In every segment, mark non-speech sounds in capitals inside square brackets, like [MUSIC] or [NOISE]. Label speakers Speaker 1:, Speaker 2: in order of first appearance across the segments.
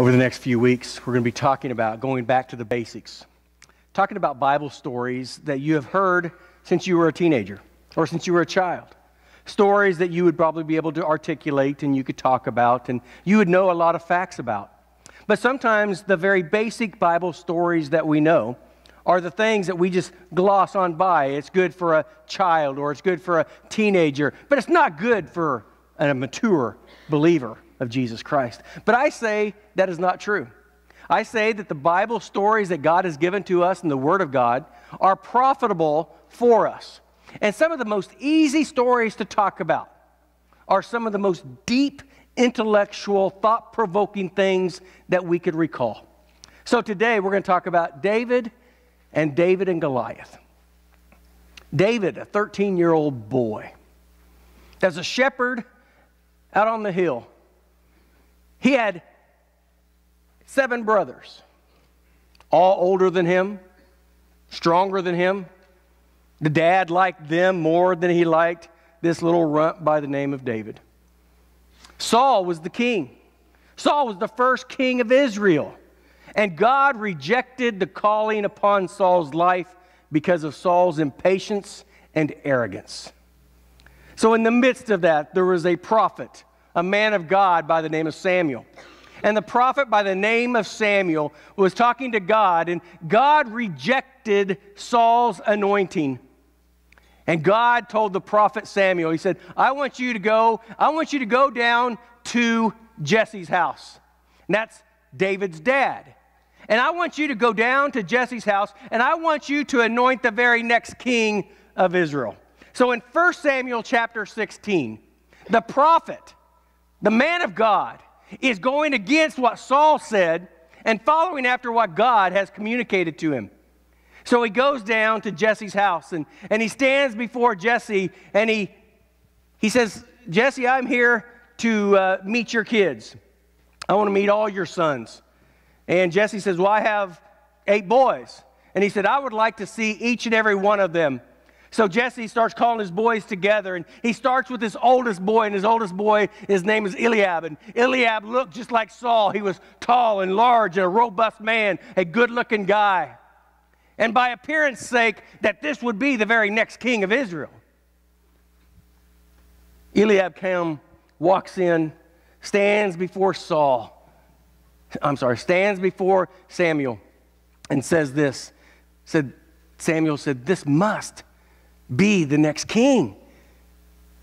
Speaker 1: Over the next few weeks, we're going to be talking about going back to the basics, talking about Bible stories that you have heard since you were a teenager or since you were a child. Stories that you would probably be able to articulate and you could talk about and you would know a lot of facts about. But sometimes the very basic Bible stories that we know are the things that we just gloss on by. It's good for a child or it's good for a teenager, but it's not good for a mature believer of Jesus Christ. But I say that is not true. I say that the Bible stories that God has given to us in the Word of God are profitable for us. And some of the most easy stories to talk about are some of the most deep, intellectual, thought provoking things that we could recall. So today we're going to talk about David and David and Goliath. David, a 13 year old boy, as a shepherd out on the hill, he had seven brothers, all older than him, stronger than him. The dad liked them more than he liked this little runt by the name of David. Saul was the king. Saul was the first king of Israel. And God rejected the calling upon Saul's life because of Saul's impatience and arrogance. So, in the midst of that, there was a prophet a man of God by the name of Samuel. And the prophet by the name of Samuel was talking to God, and God rejected Saul's anointing. And God told the prophet Samuel, He said, I want you to go, I want you to go down to Jesse's house. And that's David's dad. And I want you to go down to Jesse's house, and I want you to anoint the very next king of Israel. So in 1 Samuel chapter 16, the prophet, the man of God is going against what Saul said and following after what God has communicated to him. So he goes down to Jesse's house and, and he stands before Jesse and he, he says, Jesse, I'm here to uh, meet your kids. I want to meet all your sons. And Jesse says, Well, I have eight boys. And he said, I would like to see each and every one of them so Jesse starts calling his boys together, and he starts with his oldest boy, and his oldest boy, his name is Eliab. And Eliab looked just like Saul. He was tall and large and a robust man, a good looking guy. And by appearance sake, that this would be the very next king of Israel. Eliab came, walks in, stands before Saul. I'm sorry, stands before Samuel and says this. Said Samuel said, This must be the next king.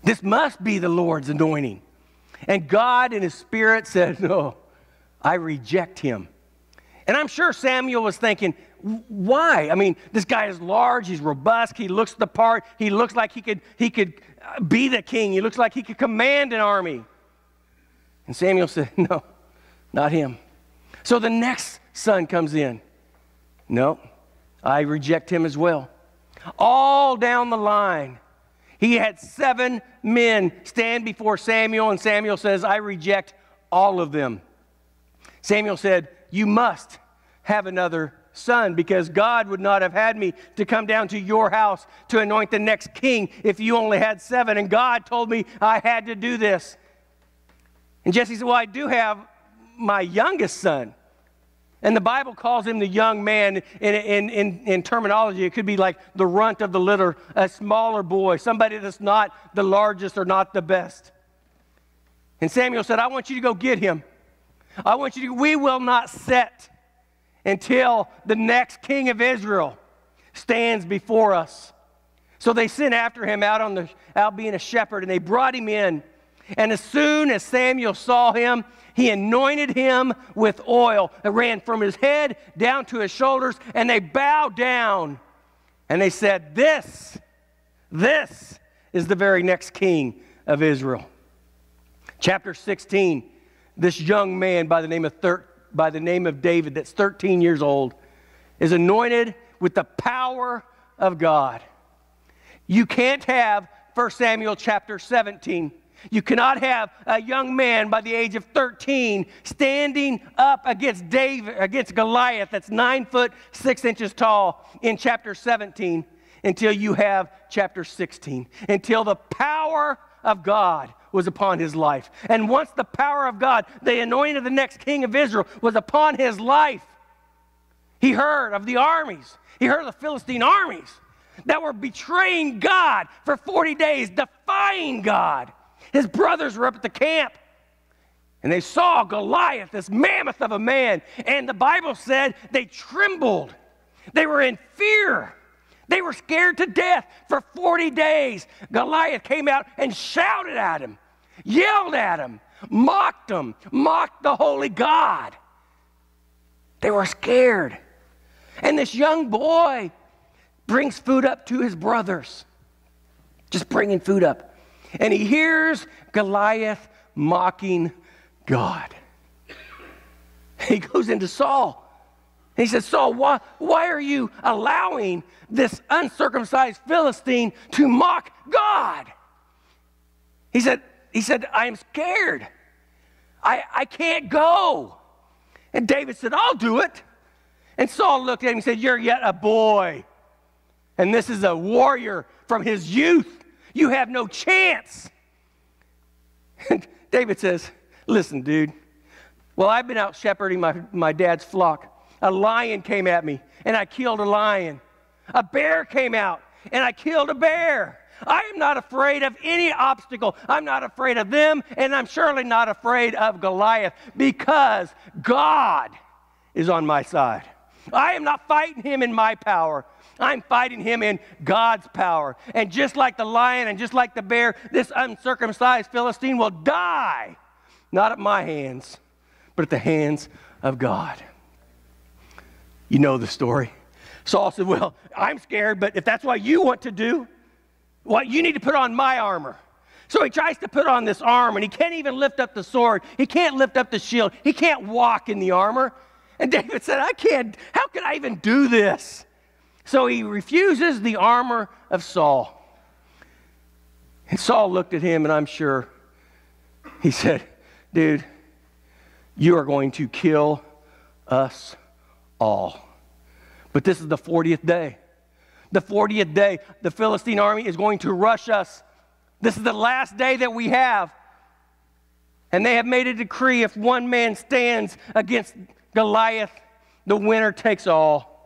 Speaker 1: This must be the Lord's anointing. And God in his spirit said, No, I reject him. And I'm sure Samuel was thinking, why? I mean, this guy is large, he's robust, he looks the part, he looks like he could, he could uh, be the king, he looks like he could command an army. And Samuel [LAUGHS] said, No, not him. So the next son comes in. No, I reject him as well all down the line. He had seven men stand before Samuel, and Samuel says, I reject all of them. Samuel said, You must have another son because God would not have had me to come down to your house to anoint the next king if you only had seven. And God told me I had to do this. And Jesse said, Well, I do have my youngest son. And the Bible calls him the young man in, in, in, in, terminology. It could be like the runt of the litter, a smaller boy, somebody that's not the largest or not the best. And Samuel said, I want you to go get him. I want you to, we will not set until the next king of Israel stands before us. So they sent after him out, on the, out being a shepherd, and they brought him in. And as soon as Samuel saw him, he anointed him with oil. that ran from his head down to his shoulders, and they bowed down. And they said, This, this is the very next king of Israel. Chapter 16, this young man by the name of, thir- by the name of David, that's 13 years old, is anointed with the power of God. You can't have 1 Samuel chapter 17 you cannot have a young man by the age of 13 standing up against David, against Goliath that's nine foot six inches tall in chapter 17 until you have chapter 16, until the power of God was upon his life. And once the power of God, the anointing of the next king of Israel, was upon his life, he heard of the armies. He heard of the Philistine armies that were betraying God for 40 days, defying God. His brothers were up at the camp. And they saw Goliath, this mammoth of a man. And the Bible said they trembled. They were in fear. They were scared to death for 40 days. Goliath came out and shouted at him, yelled at him, mocked him, mocked the holy God. They were scared. And this young boy brings food up to his brothers, just bringing food up. And he hears Goliath mocking God. He goes into Saul. he says, Saul, why, why are you allowing this uncircumcised Philistine to mock God? He said, he said, I'm scared. I, I can't go. And David said, I'll do it. And Saul looked at him and said, You're yet a boy. And this is a warrior from his youth. You have no chance. And [LAUGHS] David says, Listen, dude. Well, I've been out shepherding my, my dad's flock. A lion came at me, and I killed a lion. A bear came out, and I killed a bear. I am not afraid of any obstacle. I'm not afraid of them, and I'm surely not afraid of Goliath because God is on my side. I am not fighting him in my power. I'm fighting him in God's power. And just like the lion and just like the bear, this uncircumcised Philistine will die not at my hands, but at the hands of God. You know the story. Saul said, Well, I'm scared, but if that's what you want to do, well, you need to put on my armor. So he tries to put on this armor, and he can't even lift up the sword. He can't lift up the shield. He can't walk in the armor. And David said, I can't, how can I even do this? So he refuses the armor of Saul. And Saul looked at him, and I'm sure he said, dude, you are going to kill us all. But this is the 40th day. The 40th day, the Philistine army is going to rush us. This is the last day that we have. And they have made a decree if one man stands against Goliath, the winner takes all.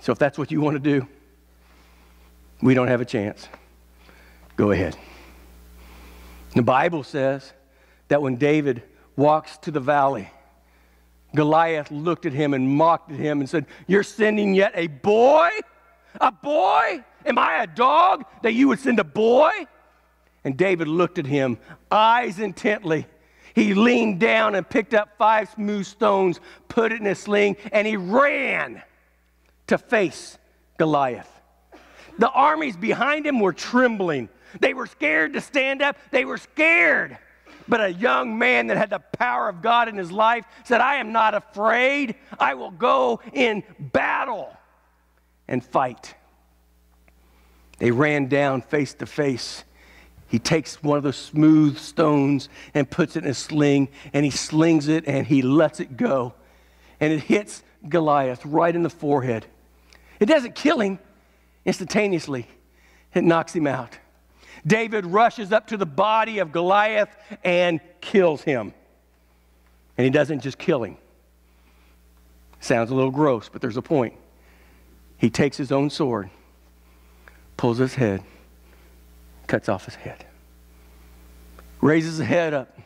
Speaker 1: So if that's what you want to do, we don't have a chance. Go ahead. The Bible says that when David walks to the valley, Goliath looked at him and mocked at him and said, You're sending yet a boy? A boy? Am I a dog that you would send a boy? And David looked at him, eyes intently. He leaned down and picked up five smooth stones, put it in a sling, and he ran to face Goliath. The armies behind him were trembling. They were scared to stand up. They were scared. But a young man that had the power of God in his life said, I am not afraid. I will go in battle and fight. They ran down face to face. He takes one of those smooth stones and puts it in a sling, and he slings it and he lets it go. And it hits Goliath right in the forehead. It doesn't kill him instantaneously, it knocks him out. David rushes up to the body of Goliath and kills him. And he doesn't just kill him. Sounds a little gross, but there's a point. He takes his own sword, pulls his head, cuts off his head, raises his head up.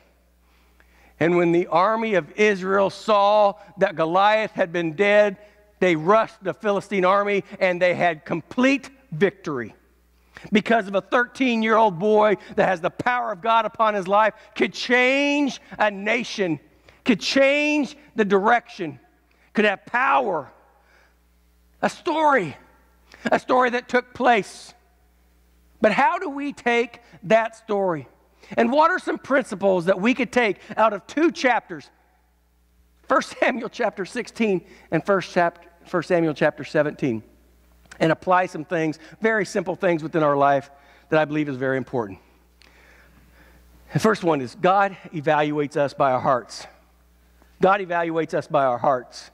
Speaker 1: And when the army of Israel saw that Goliath had been dead, they rushed the Philistine army and they had complete victory because of a 13 year old boy that has the power of God upon his life could change a nation, could change the direction, could have power. A story, a story that took place. But how do we take that story? And what are some principles that we could take out of two chapters? 1 Samuel chapter 16 and 1 Samuel chapter 17 and apply some things, very simple things within our life that I believe is very important. The first one is God evaluates us by our hearts. God evaluates us by our hearts.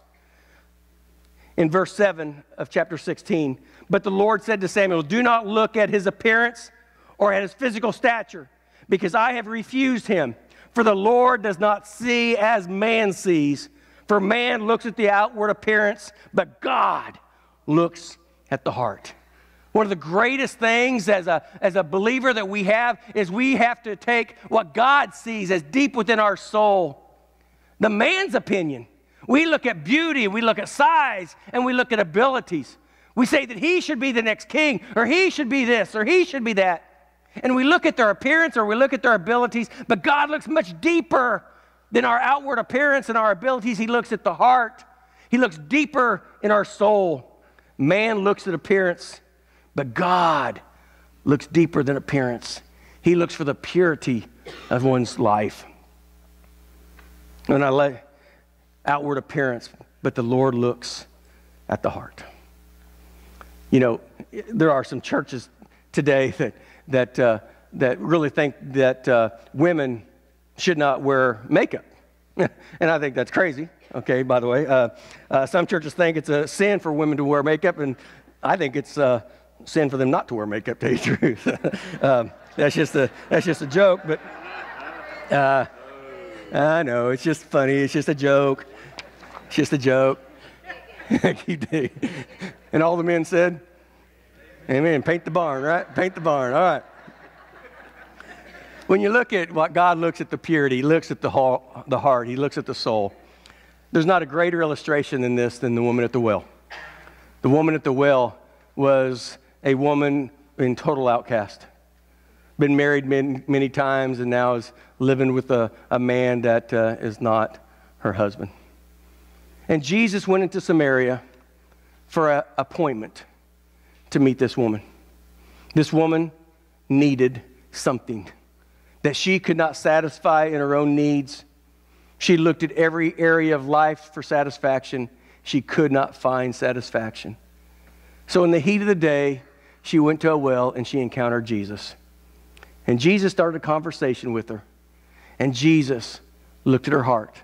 Speaker 1: In verse 7 of chapter 16, but the Lord said to Samuel, Do not look at his appearance or at his physical stature, because I have refused him. For the Lord does not see as man sees. For man looks at the outward appearance, but God looks at the heart. One of the greatest things as a, as a believer that we have is we have to take what God sees as deep within our soul. The man's opinion. We look at beauty, we look at size, and we look at abilities. We say that he should be the next king, or he should be this, or he should be that. And we look at their appearance or we look at their abilities, but God looks much deeper than our outward appearance and our abilities. He looks at the heart, He looks deeper in our soul. Man looks at appearance, but God looks deeper than appearance. He looks for the purity of one's life. And I let outward appearance, but the Lord looks at the heart. You know, there are some churches today that that, uh, that really think that uh, women should not wear makeup. [LAUGHS] and I think that's crazy, okay, by the way. Uh, uh, some churches think it's a sin for women to wear makeup, and I think it's a sin for them not to wear makeup, to tell you truth. [LAUGHS] um, that's, just a, that's just a joke, but uh, I know, it's just funny. It's just a joke. It's just a joke. [LAUGHS] and all the men said, Amen. Paint the barn, right? Paint the barn. All right. When you look at what God looks at the purity, He looks at the heart, He looks at the soul. There's not a greater illustration than this than the woman at the well. The woman at the well was a woman in total outcast. Been married many, many times and now is living with a, a man that uh, is not her husband. And Jesus went into Samaria for an appointment to meet this woman. This woman needed something that she could not satisfy in her own needs. She looked at every area of life for satisfaction. She could not find satisfaction. So, in the heat of the day, she went to a well and she encountered Jesus. And Jesus started a conversation with her. And Jesus looked at her heart.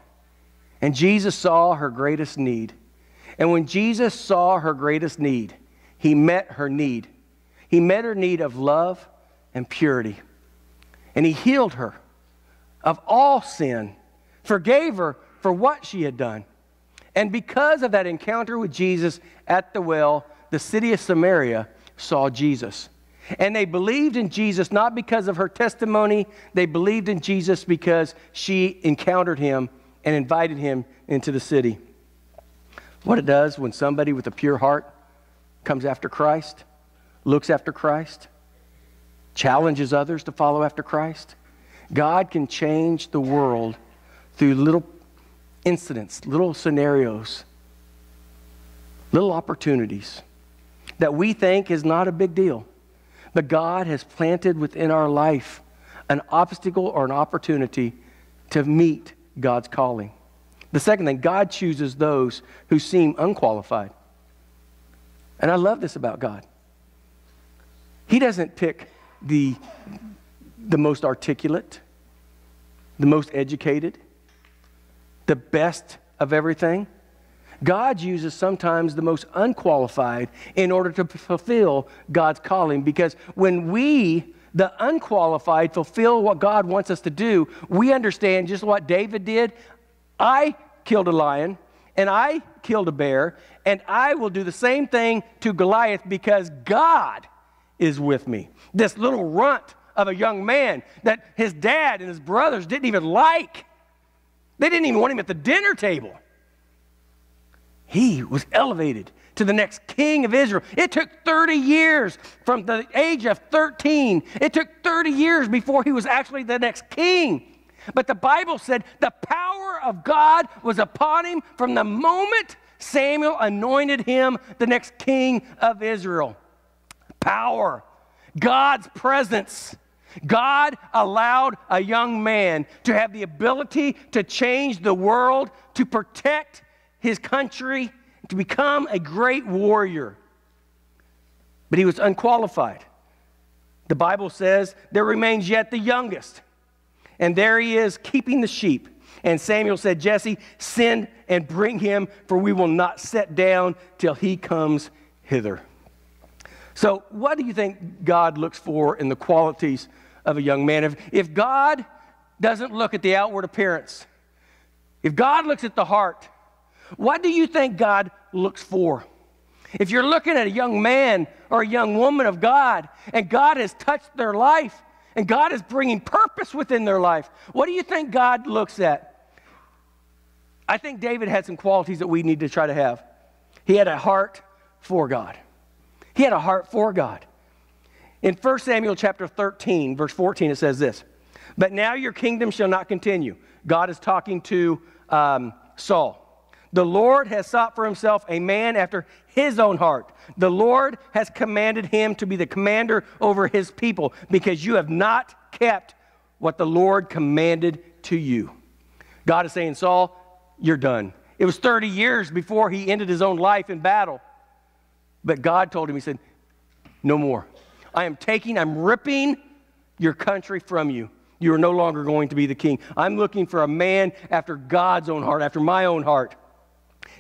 Speaker 1: And Jesus saw her greatest need. And when Jesus saw her greatest need, he met her need. He met her need of love and purity. And He healed her of all sin, forgave her for what she had done. And because of that encounter with Jesus at the well, the city of Samaria saw Jesus. And they believed in Jesus not because of her testimony, they believed in Jesus because she encountered him and invited him into the city. What it does when somebody with a pure heart comes after Christ, looks after Christ, challenges others to follow after Christ. God can change the world through little incidents, little scenarios, little opportunities that we think is not a big deal. But God has planted within our life an obstacle or an opportunity to meet God's calling. The second thing, God chooses those who seem unqualified. And I love this about God. He doesn't pick the, the most articulate, the most educated, the best of everything. God uses sometimes the most unqualified in order to fulfill God's calling because when we, the unqualified, fulfill what God wants us to do, we understand just what David did. I killed a lion and I killed a bear, and I will do the same thing to Goliath because God is with me. This little runt of a young man that his dad and his brothers didn't even like. They didn't even want him at the dinner table. He was elevated to the next king of Israel. It took 30 years from the age of 13. It took 30 years before he was actually the next king. But the Bible said the power of God was upon him from the moment Samuel anointed him the next king of Israel. Power, God's presence. God allowed a young man to have the ability to change the world, to protect his country, to become a great warrior. But he was unqualified. The Bible says there remains yet the youngest. And there he is keeping the sheep. And Samuel said, Jesse, send and bring him, for we will not set down till he comes hither. So, what do you think God looks for in the qualities of a young man. If, if God doesn't look at the outward appearance, if God looks at the heart, what do you think God looks for? If you're looking at a young man or a young woman of God and God has touched their life and God is bringing purpose within their life, what do you think God looks at? I think David had some qualities that we need to try to have. He had a heart for God. He had a heart for God. In 1 Samuel chapter 13, verse 14, it says this But now your kingdom shall not continue. God is talking to um, Saul. The Lord has sought for himself a man after his own heart. The Lord has commanded him to be the commander over his people because you have not kept what the Lord commanded to you. God is saying, Saul, you're done. It was 30 years before he ended his own life in battle. But God told him, He said, No more. I am taking, I'm ripping your country from you. You are no longer going to be the king. I'm looking for a man after God's own heart, after my own heart.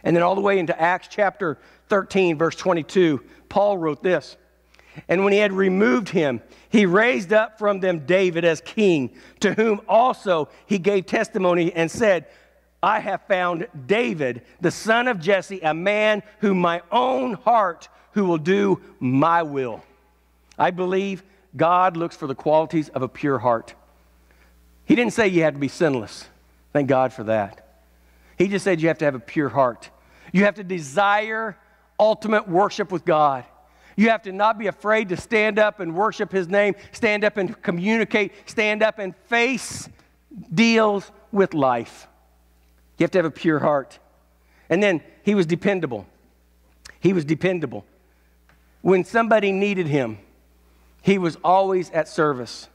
Speaker 1: And then all the way into Acts chapter 13, verse 22, Paul wrote this. And when he had removed him, he raised up from them David as king, to whom also he gave testimony and said, I have found David, the son of Jesse, a man whom my own heart, who will do my will. I believe God looks for the qualities of a pure heart. He didn't say you had to be sinless. Thank God for that. He just said you have to have a pure heart. You have to desire ultimate worship with God. You have to not be afraid to stand up and worship His name, stand up and communicate, stand up and face deals with life. You have to have a pure heart. And then he was dependable. He was dependable. When somebody needed him, he was always at service.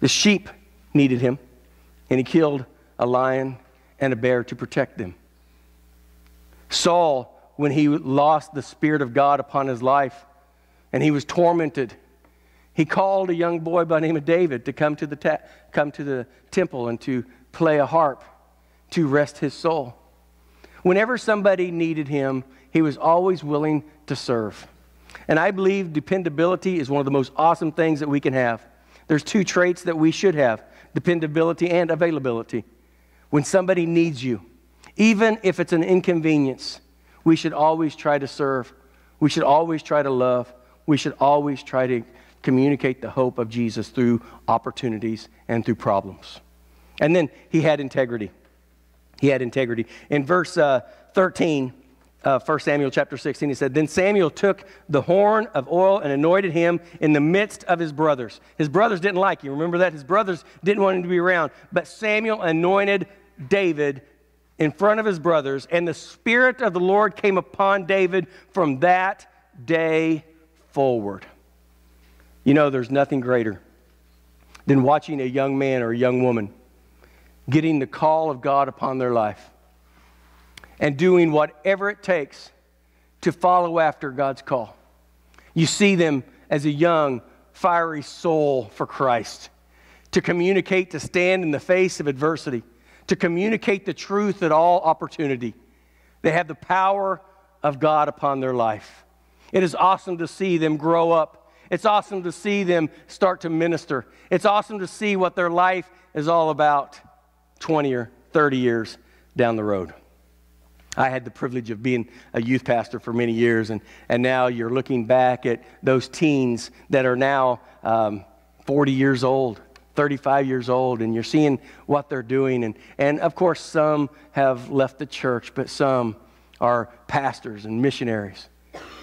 Speaker 1: The sheep needed him, and he killed a lion and a bear to protect them. Saul, when he lost the Spirit of God upon his life and he was tormented, he called a young boy by the name of David to come to the, ta- come to the temple and to play a harp to rest his soul. Whenever somebody needed him, he was always willing to serve. And I believe dependability is one of the most awesome things that we can have. There's two traits that we should have dependability and availability. When somebody needs you, even if it's an inconvenience, we should always try to serve. We should always try to love. We should always try to communicate the hope of Jesus through opportunities and through problems. And then he had integrity. He had integrity. In verse uh, 13, uh, 1 Samuel chapter 16, he said, Then Samuel took the horn of oil and anointed him in the midst of his brothers. His brothers didn't like him. Remember that? His brothers didn't want him to be around. But Samuel anointed David in front of his brothers, and the Spirit of the Lord came upon David from that day forward. You know, there's nothing greater than watching a young man or a young woman getting the call of God upon their life and doing whatever it takes to follow after God's call. You see them as a young, fiery soul for Christ, to communicate, to stand in the face of adversity, to communicate the truth at all opportunity. They have the power of God upon their life. It is awesome to see them grow up. It's awesome to see them start to minister. It's awesome to see what their life is all about. 20 or 30 years down the road. I had the privilege of being a youth pastor for many years, and, and now you're looking back at those teens that are now um, 40 years old, 35 years old, and you're seeing what they're doing. And, and of course, some have left the church, but some are pastors and missionaries.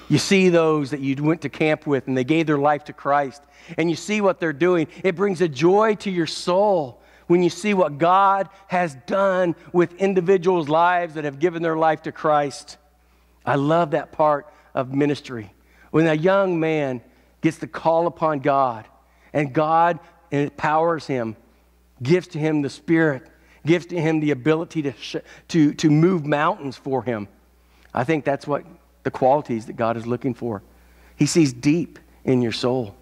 Speaker 1: You see those that you went to camp with and they gave their life to Christ, and you see what they're doing. It brings a joy to your soul when you see what God has done with individuals' lives that have given their life to Christ. I love that part of ministry. When a young man gets to call upon God and God empowers him, gives to him the Spirit, gives to him the ability to, sh- to, to move mountains for him. I think that's what the qualities that God is looking for. He sees deep in your soul,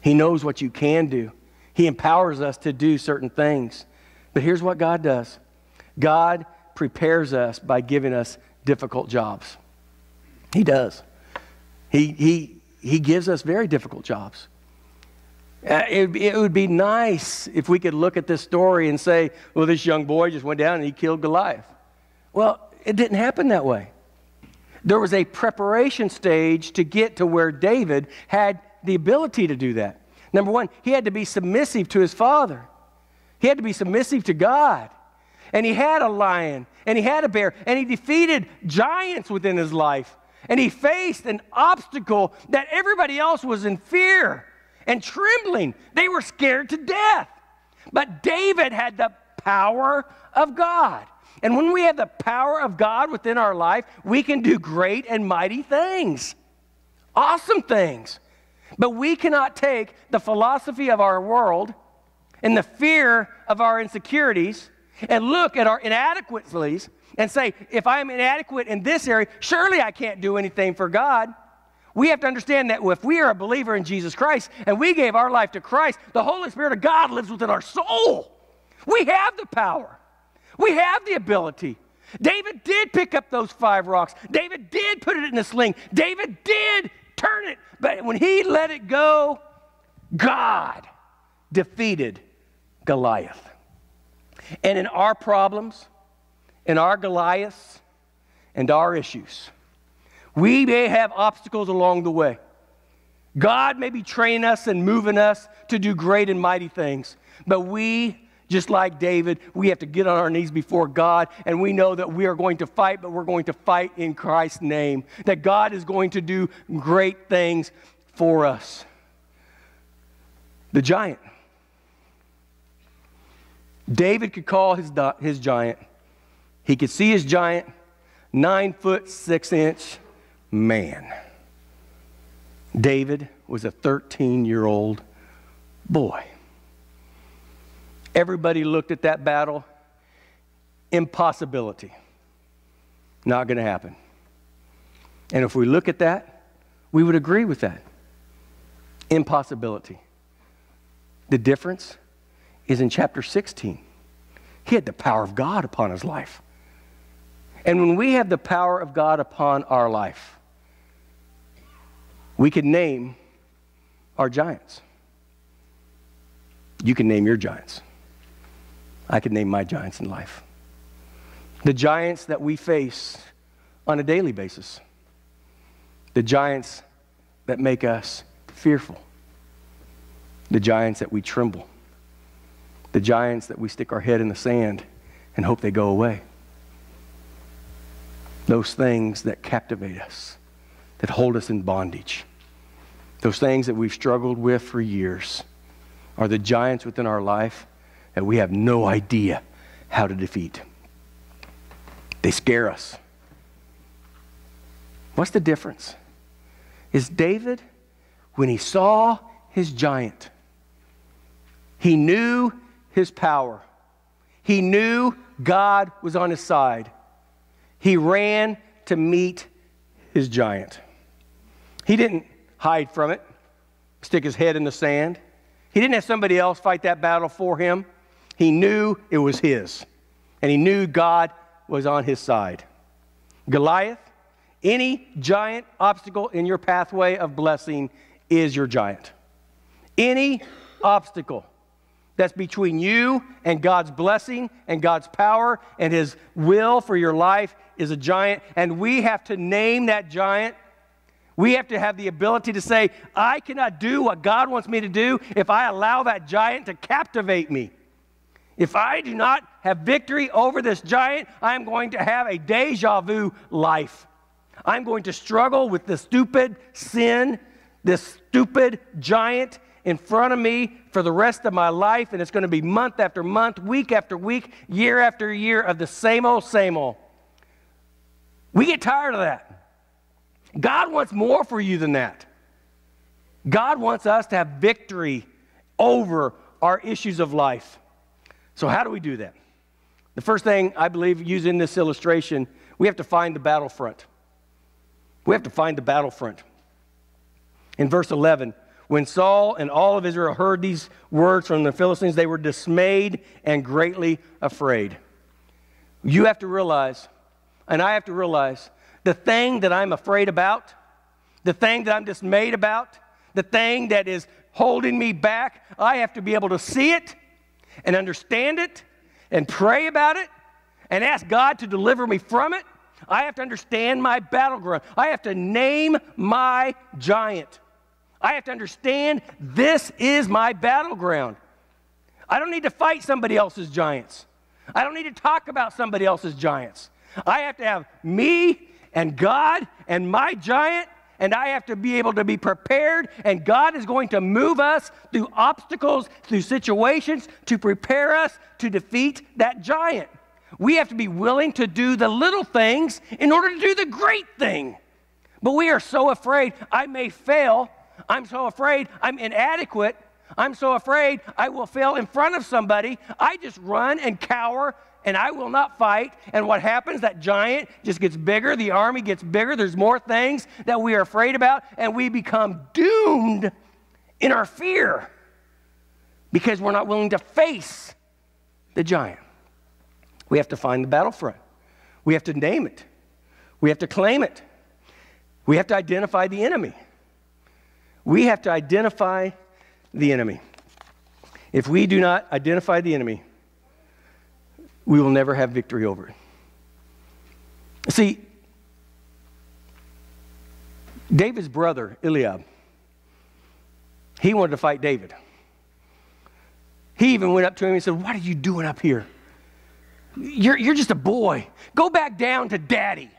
Speaker 1: He knows what you can do. He empowers us to do certain things. But here's what God does God prepares us by giving us difficult jobs. He does. He, he, he gives us very difficult jobs. Uh, it, it would be nice if we could look at this story and say, well, this young boy just went down and he killed Goliath. Well, it didn't happen that way. There was a preparation stage to get to where David had the ability to do that. Number one, he had to be submissive to his father, he had to be submissive to God. And he had a lion, and he had a bear, and he defeated giants within his life. And he faced an obstacle that everybody else was in fear and trembling. They were scared to death. But David had the power of God. And when we have the power of God within our life, we can do great and mighty things, awesome things. But we cannot take the philosophy of our world and the fear of our insecurities and look at our inadequacies and say, if I'm inadequate in this area, surely I can't do anything for God. We have to understand that if we are a believer in Jesus Christ and we gave our life to Christ, the Holy Spirit of God lives within our soul. We have the power, we have the ability. David did pick up those five rocks. David did put it in a sling. David did turn it. But when he let it go, God defeated Goliath. And in our problems, in our Goliaths, and our issues, we may have obstacles along the way. God may be training us and moving us to do great and mighty things, but we, just like David, we have to get on our knees before God, and we know that we are going to fight, but we're going to fight in Christ's name. That God is going to do great things for us. The giant. David could call his, his giant. He could see his giant, nine foot six inch, man. David was a 13 year old boy. Everybody looked at that battle. Impossibility. Not going to happen. And if we look at that, we would agree with that. Impossibility. The difference is in chapter 16. He had the power of God upon his life. And when we have the power of God upon our life, we can name our giants. You can name your giants. I can name my giants in life. The giants that we face on a daily basis. The giants that make us fearful. The giants that we tremble. The giants that we stick our head in the sand and hope they go away. Those things that captivate us, that hold us in bondage. Those things that we've struggled with for years are the giants within our life that we have no idea how to defeat. They scare us. What's the difference? Is David, when he saw his giant, he knew his power. He knew God was on his side. He ran to meet his giant. He didn't hide from it, stick his head in the sand. He didn't have somebody else fight that battle for him. He knew it was his, and he knew God was on his side. Goliath, any giant obstacle in your pathway of blessing is your giant. Any obstacle that's between you and God's blessing and God's power and His will for your life is a giant. And we have to name that giant we have to have the ability to say, I cannot do what God wants me to do if I allow that giant to captivate me. If I do not have victory over this giant, I'm going to have a deja vu life. I'm going to struggle with this stupid sin, this stupid giant in front of me for the rest of my life, and it's going to be month after month, week after week, year after year of the same old, same old. We get tired of that. God wants more for you than that. God wants us to have victory over our issues of life. So, how do we do that? The first thing I believe, using this illustration, we have to find the battlefront. We have to find the battlefront. In verse 11, when Saul and all of Israel heard these words from the Philistines, they were dismayed and greatly afraid. You have to realize, and I have to realize, the thing that I'm afraid about, the thing that I'm dismayed about, the thing that is holding me back, I have to be able to see it and understand it and pray about it and ask God to deliver me from it. I have to understand my battleground. I have to name my giant. I have to understand this is my battleground. I don't need to fight somebody else's giants. I don't need to talk about somebody else's giants. I have to have me and God and my giant, and I have to be able to be prepared. And God is going to move us through obstacles, through situations to prepare us to defeat that giant. We have to be willing to do the little things in order to do the great thing. But we are so afraid I may fail. I'm so afraid I'm inadequate. I'm so afraid I will fail in front of somebody. I just run and cower and I will not fight. And what happens? That giant just gets bigger. The army gets bigger. There's more things that we are afraid about, and we become doomed in our fear because we're not willing to face the giant. We have to find the battlefront, we have to name it, we have to claim it, we have to identify the enemy. We have to identify the enemy. If we do not identify the enemy, we will never have victory over it. See, David's brother, Eliab, he wanted to fight David. He even went up to him and said, What are you doing up here? You're, you're just a boy. Go back down to daddy.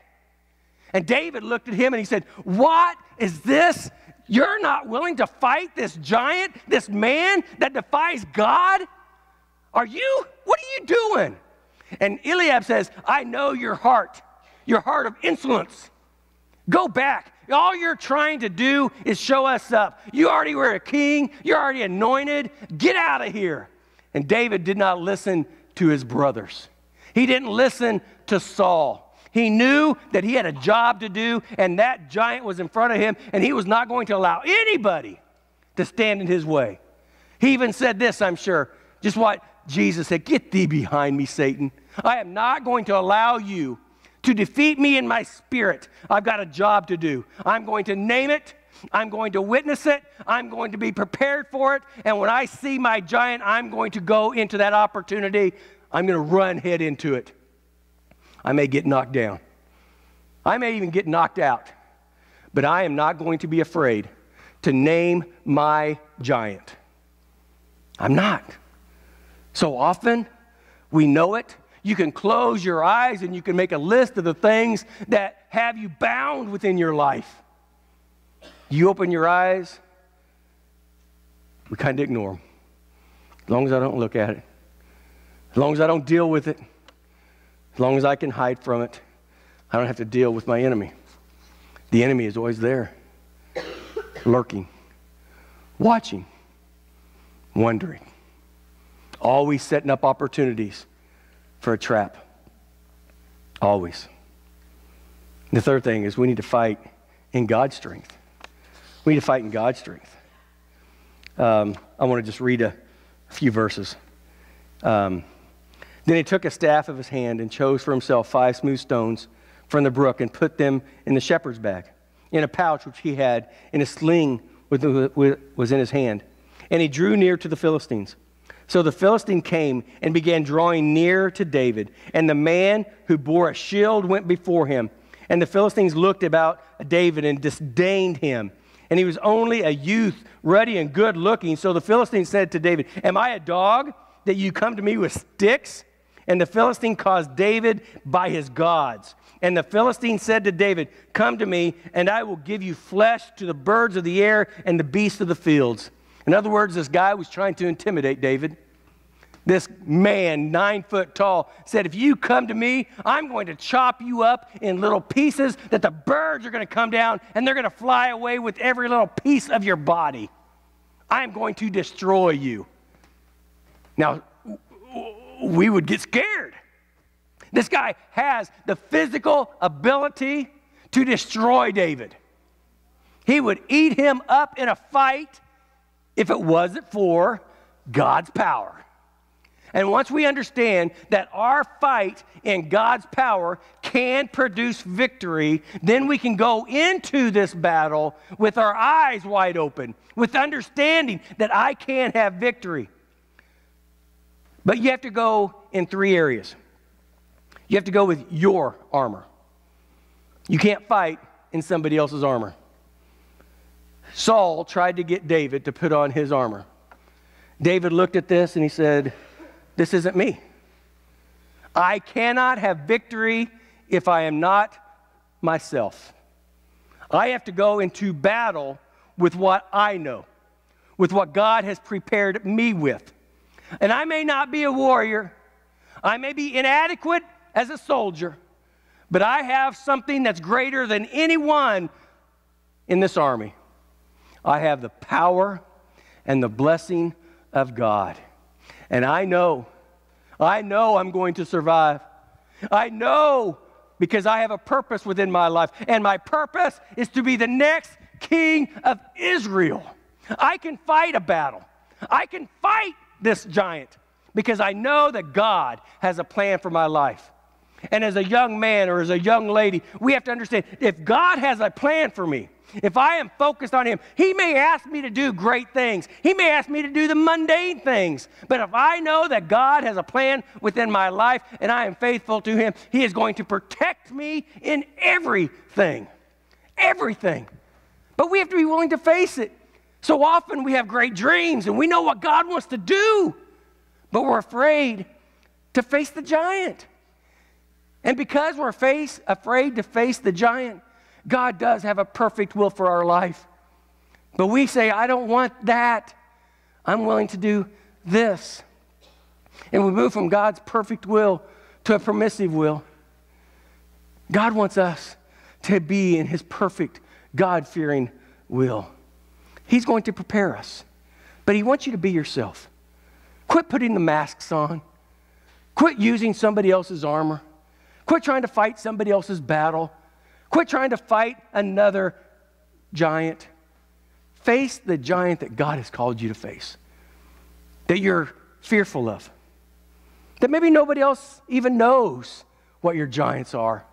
Speaker 1: And David looked at him and he said, What is this? You're not willing to fight this giant, this man that defies God? Are you? What are you doing? And Eliab says, I know your heart, your heart of insolence. Go back. All you're trying to do is show us up. You already were a king, you're already anointed. Get out of here. And David did not listen to his brothers, he didn't listen to Saul. He knew that he had a job to do, and that giant was in front of him, and he was not going to allow anybody to stand in his way. He even said this, I'm sure, just what Jesus said Get thee behind me, Satan. I am not going to allow you to defeat me in my spirit. I've got a job to do. I'm going to name it. I'm going to witness it. I'm going to be prepared for it. And when I see my giant, I'm going to go into that opportunity. I'm going to run head into it. I may get knocked down. I may even get knocked out. But I am not going to be afraid to name my giant. I'm not. So often, we know it. You can close your eyes and you can make a list of the things that have you bound within your life. You open your eyes, we kind of ignore them. As long as I don't look at it, as long as I don't deal with it, as long as I can hide from it, I don't have to deal with my enemy. The enemy is always there, lurking, watching, wondering always setting up opportunities for a trap. Always. The third thing is we need to fight in God's strength. We need to fight in God's strength. Um, I want to just read a few verses. Um, then he took a staff of his hand and chose for himself five smooth stones from the brook and put them in the shepherd's bag, in a pouch which he had, in a sling was in his hand. And he drew near to the Philistines. So the Philistine came and began drawing near to David, and the man who bore a shield went before him. And the Philistines looked about David and disdained him. And he was only a youth, ruddy and good looking. So the Philistine said to David, Am I a dog that you come to me with sticks? And the Philistine caused David by his gods. And the Philistine said to David, Come to me, and I will give you flesh to the birds of the air and the beasts of the fields. In other words, this guy was trying to intimidate David. This man, nine foot tall, said, If you come to me, I'm going to chop you up in little pieces that the birds are going to come down and they're going to fly away with every little piece of your body. I'm going to destroy you. Now, we would get scared. This guy has the physical ability to destroy David. He would eat him up in a fight if it wasn't for God's power. And once we understand that our fight in God's power can produce victory, then we can go into this battle with our eyes wide open, with understanding that I can have victory. But you have to go in three areas. You have to go with your armor. You can't fight in somebody else's armor. Saul tried to get David to put on his armor. David looked at this and he said, This isn't me. I cannot have victory if I am not myself. I have to go into battle with what I know, with what God has prepared me with. And I may not be a warrior, I may be inadequate as a soldier, but I have something that's greater than anyone in this army. I have the power and the blessing of God. And I know, I know I'm going to survive. I know because I have a purpose within my life. And my purpose is to be the next king of Israel. I can fight a battle, I can fight this giant because I know that God has a plan for my life. And as a young man or as a young lady, we have to understand if God has a plan for me, if I am focused on Him, He may ask me to do great things. He may ask me to do the mundane things. But if I know that God has a plan within my life and I am faithful to Him, He is going to protect me in everything. Everything. But we have to be willing to face it. So often we have great dreams and we know what God wants to do, but we're afraid to face the giant. And because we're face, afraid to face the giant, God does have a perfect will for our life. But we say, I don't want that. I'm willing to do this. And we move from God's perfect will to a permissive will. God wants us to be in His perfect, God fearing will. He's going to prepare us, but He wants you to be yourself. Quit putting the masks on, quit using somebody else's armor, quit trying to fight somebody else's battle. Quit trying to fight another giant. Face the giant that God has called you to face, that you're fearful of, that maybe nobody else even knows what your giants are.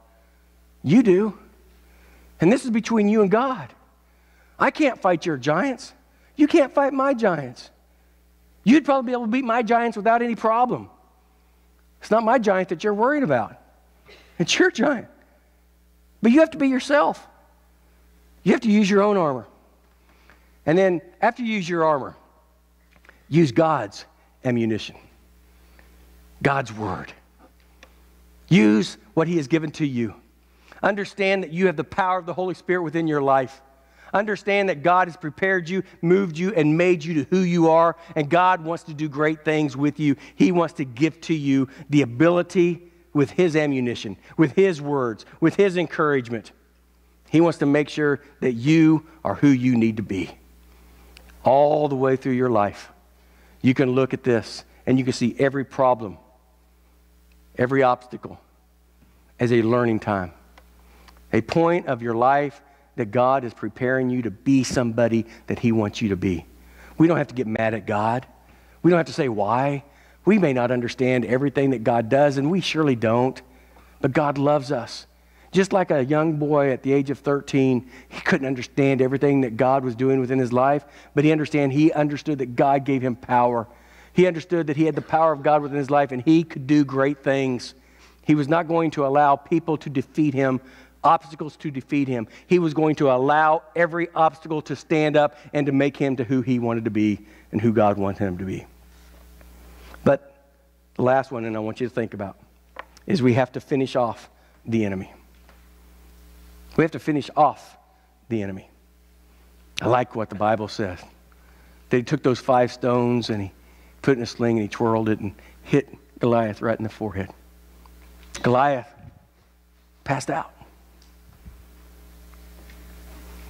Speaker 1: You do. And this is between you and God. I can't fight your giants. You can't fight my giants. You'd probably be able to beat my giants without any problem. It's not my giant that you're worried about, it's your giant. But you have to be yourself. You have to use your own armor. And then, after you use your armor, use God's ammunition, God's word. Use what He has given to you. Understand that you have the power of the Holy Spirit within your life. Understand that God has prepared you, moved you, and made you to who you are, and God wants to do great things with you. He wants to give to you the ability with His ammunition, with His words, with His encouragement. He wants to make sure that you are who you need to be. All the way through your life, you can look at this and you can see every problem, every obstacle as a learning time, a point of your life that God is preparing you to be somebody that He wants you to be. We don't have to get mad at God. We don't have to say why. We may not understand everything that God does, and we surely don't, but God loves us. Just like a young boy at the age of 13, he couldn't understand everything that God was doing within his life, but he understand he understood that God gave him power. He understood that he had the power of God within his life and he could do great things. He was not going to allow people to defeat him, obstacles to defeat him. He was going to allow every obstacle to stand up and to make him to who he wanted to be and who God wanted him to be. The last one, and I want you to think about, is we have to finish off the enemy. We have to finish off the enemy. I like what the Bible says. He took those five stones and he put it in a sling and he twirled it and hit Goliath right in the forehead. Goliath passed out.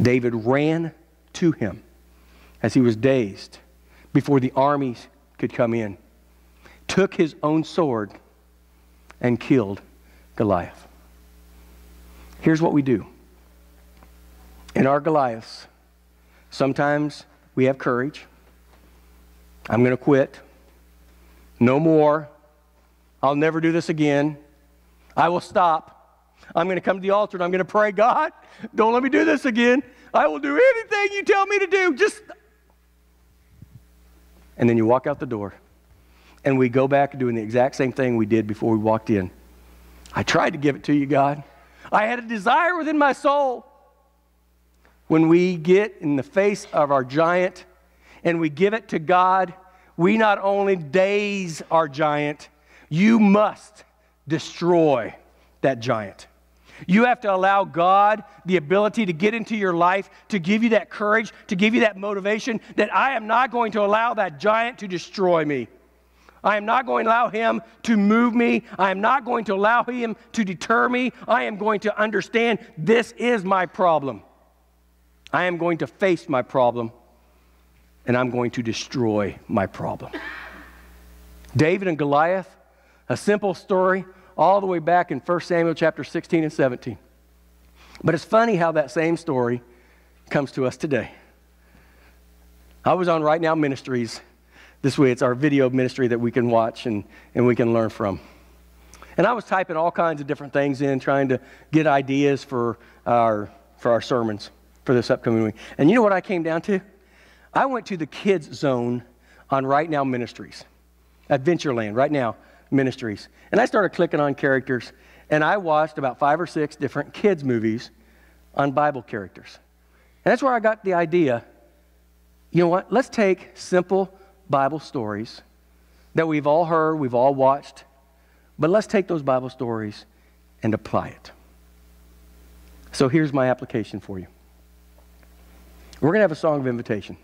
Speaker 1: David ran to him as he was dazed before the armies could come in took his own sword and killed Goliath. Here's what we do in our Goliaths, sometimes we have courage. I'm going to quit. No more. I'll never do this again. I will stop. I'm going to come to the altar and I'm going to pray, God, don't let me do this again. I will do anything you tell me to do. Just. And then you walk out the door and we go back doing the exact same thing we did before we walked in. I tried to give it to you, God. I had a desire within my soul. When we get in the face of our giant and we give it to God, we not only daze our giant, you must destroy that giant. You have to allow God the ability to get into your life, to give you that courage, to give you that motivation that I am not going to allow that giant to destroy me. I am not going to allow him to move me. I am not going to allow him to deter me. I am going to understand this is my problem. I am going to face my problem and I'm going to destroy my problem. David and Goliath, a simple story all the way back in 1 Samuel chapter 16 and 17. But it's funny how that same story comes to us today. I was on Right Now Ministries this way, It's our video ministry that we can watch and, and we can learn from. And I was typing all kinds of different things in, trying to get ideas for our, for our sermons for this upcoming week. And you know what I came down to? I went to the kids zone on Right Now Ministries, Adventureland, Right Now Ministries. And I started clicking on characters, and I watched about five or six different kids' movies on Bible characters. And that's where I got the idea you know what? Let's take simple Bible stories that we've all heard, we've all watched, but let's take those Bible stories and apply it. So here's my application for you. We're going to have a song of invitation.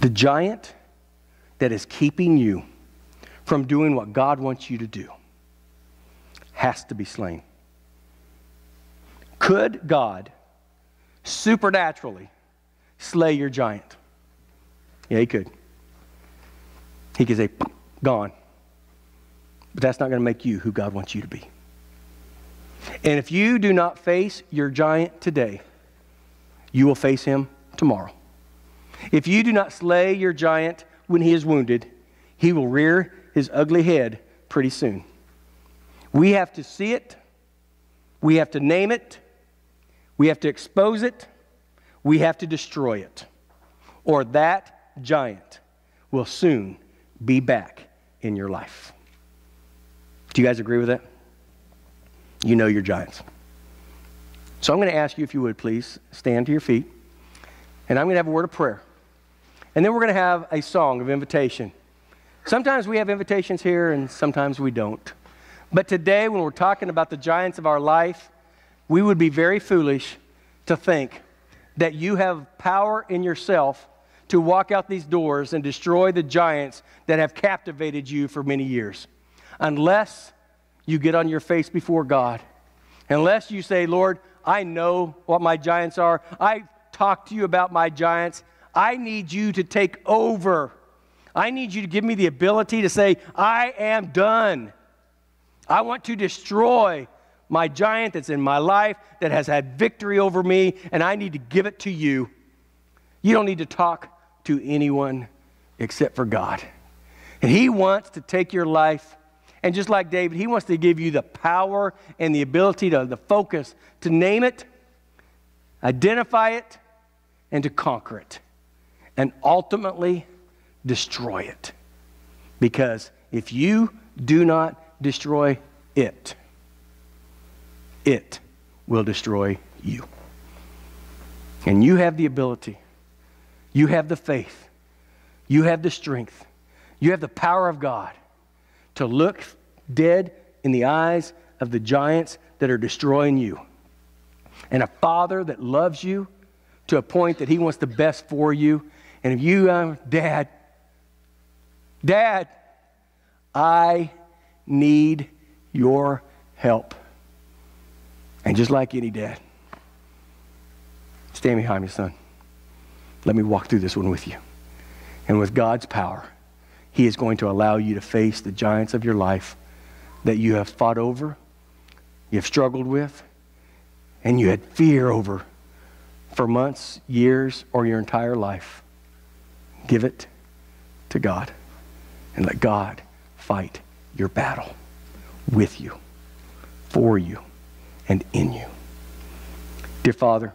Speaker 1: The giant that is keeping you from doing what God wants you to do has to be slain. Could God supernaturally slay your giant? Yeah, he could. He could say, gone. But that's not going to make you who God wants you to be. And if you do not face your giant today, you will face him tomorrow. If you do not slay your giant when he is wounded, he will rear his ugly head pretty soon. We have to see it, we have to name it, we have to expose it, we have to destroy it, or that giant will soon be back in your life. Do you guys agree with that? You know your giants. So I'm going to ask you, if you would please, stand to your feet. And I'm going to have a word of prayer. And then we're going to have a song of invitation. Sometimes we have invitations here, and sometimes we don't. But today, when we're talking about the giants of our life, we would be very foolish to think that you have power in yourself to walk out these doors and destroy the giants that have captivated you for many years. Unless you get on your face before God. Unless you say, Lord, I know what my giants are. I talked to you about my giants. I need you to take over. I need you to give me the ability to say, I am done. I want to destroy my giant that's in my life that has had victory over me, and I need to give it to you. You don't need to talk to anyone except for God. And He wants to take your life and just like David, he wants to give you the power and the ability to the focus to name it, identify it, and to conquer it. And ultimately destroy it. Because if you do not destroy it, it will destroy you. And you have the ability, you have the faith, you have the strength, you have the power of God to look dead in the eyes of the giants that are destroying you. And a father that loves you to a point that he wants the best for you. And if you, um, Dad, Dad, I need your help. And just like any dad, stand behind me, son. Let me walk through this one with you. And with God's power, he is going to allow you to face the giants of your life that you have fought over, you've struggled with, and you had fear over for months, years, or your entire life. Give it to God and let God fight your battle with you, for you, and in you. Dear Father,